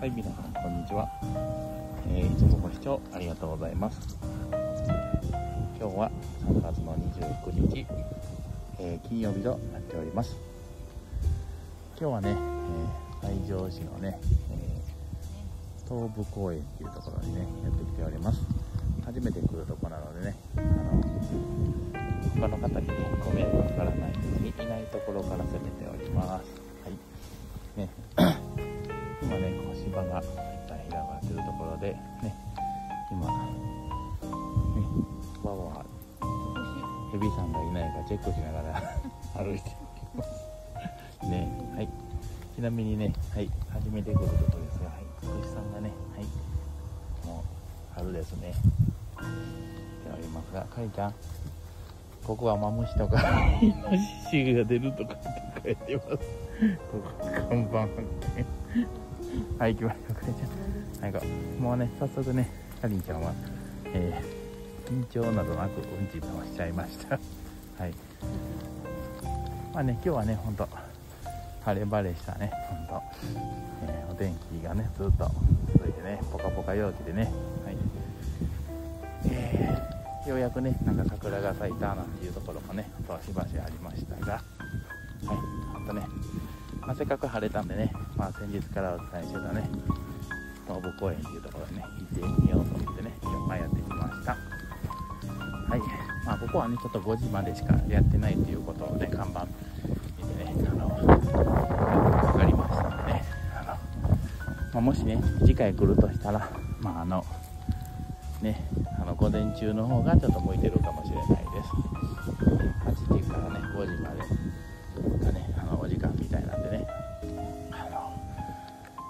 はい皆さんこんにちは、えーいつもご視聴ありがとうございます。今日は3月の29日、えー金曜日となっております。今日はね、えー西条市のね、えー東武公園っていうところにねやってきております。初めて来るところなのでねあの他の方にねご迷惑かからないようにいないところから攻めております。はい。ね。でね今ねわわヘビさんがいないかチェックしながら 歩いておます。ねはい。ちなみにねはい。初めて来るところですがはい。福士さんがねはい。もう春ですね。来ておりますがかりちゃん。ここはマムシとかイノシシが出るとかって書いてます。ここ看板発見はい行きましょうかりちゃん。はいこうもうね早速ねかりんちゃんはえー緊張などなくうんちをしちゃいました。はい。まあね今日はねほんと晴れ晴れしたね。ほんと、えーお天気がねずっと続いてねポカポカ陽気でね。はい。えーようやくねなんか桜が咲いたなんていうところもねあとしばしありましたが。はい。ほんとね、まあ、せっかく晴れたんでね、まあ、先日からお伝えしてたね。東武公園っていうところにね行ってみようと思ってね今やってきました。はい。まあここはねちょっと5時までしかやってないということをね看板見てねあの分かりましたのでねあの、まあ、もしね次回来るとしたらまああのねあの午前中の方がちょっと向いてるかもしれないです。8時からね5時までがねあのお時間みたいなんでねあの、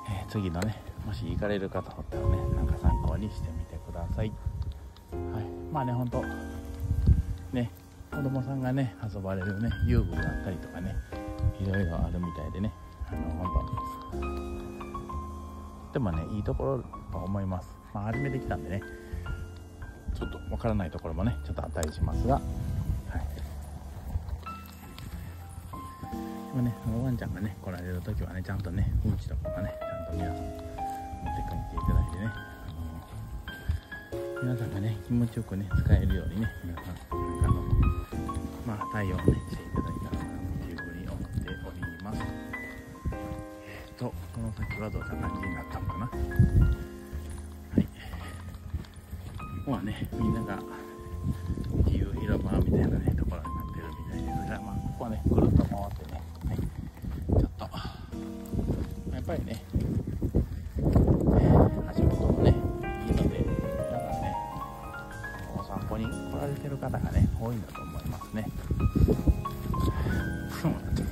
えー次のねもし行かれる方おったらねなんか参考にしてみてください。はい。まあねほんとね子供さんがね遊ばれるね遊具だったりとかねいろいろあるみたいでねあのほんとでもねいいところと思います。まあ初めて来たんでねちょっとわからないところもねちょっとあったりしますが、はい、でもねワンちゃんがね来られる時はねちゃんとねうんちとかがねちゃんと皆さんって帰っていただいてね。あの皆さんがね気持ちよくね使えるようにね皆さんなんかあのまあ対応ねしていただいたらなというふうに思っております。えっ、とこの先はどんな感じになったのかな。はい。ここはねみんなが自由広場みたいなねところになってるみたいですがまあここはねぐるっと回ってね、はい、ちょっとやっぱりねる方がね多いんだと思いますね。そうなんです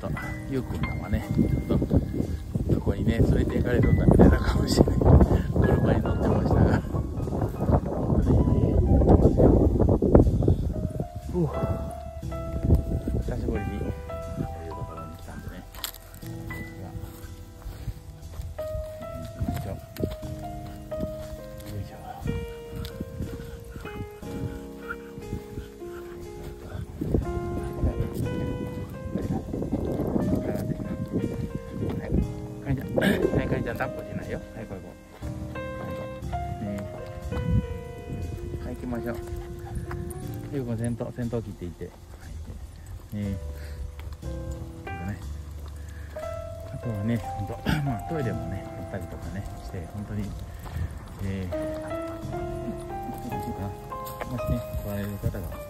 とゆうくんさんはねちょっとそこにね連れて行かれるんだみたいな顔してね車に乗ってましたが。ふう。久しぶりに。いちゃん、抱っこしないよ。はい、こいこう。はい、こう。ねはい、行きましょう。ゆうこ先頭、先頭切っていって。はい。ねえね。あとはね、ほんと、まあ、トイレもね、あったりとかね、して、本当に、えー、もしね、来られる方が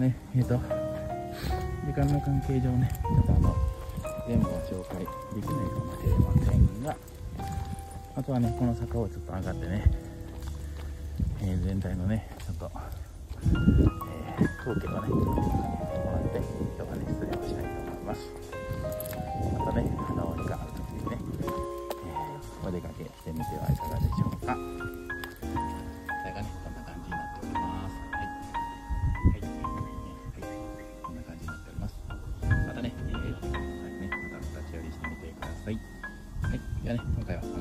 ね、えっ、と、時間の関係上ね、ちょっとあの、全部は紹介できないかもしれませんが、あとはね、この坂をちょっと上がってね、えー全体のね、ちょっと、えー風景をね、ちょっと見てもらって、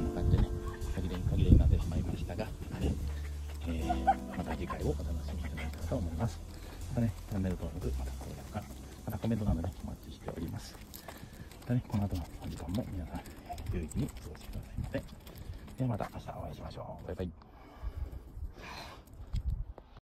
い。はい。ではね、今回はこんな感じでね、限りに限りになってしまいましたが、またね、えー、また次回をお楽しみいただけたらと思います。またね、チャンネル登録、また高評価、またコメントなどね、お待ちしております。またね、この後のお時間も皆さん、有意義に過ごしてくださいませ。ではまた明日お会いしましょう。バイバイ。